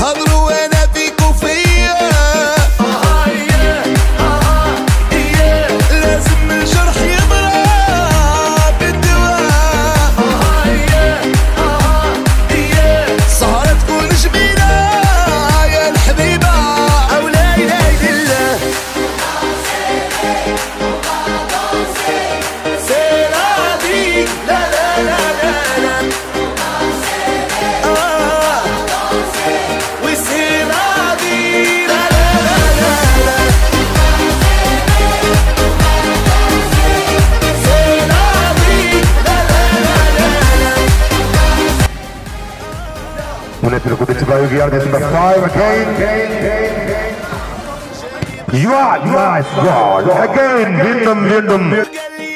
هضروا أنا فيكو فيا. لازم الجرح يضرب بالدواء. سهرة تكون جميلة يا الحبيبة أو لا Kulübün kudreti Bayou Giyardesi five again. You are, you are, God. Again, win them, win.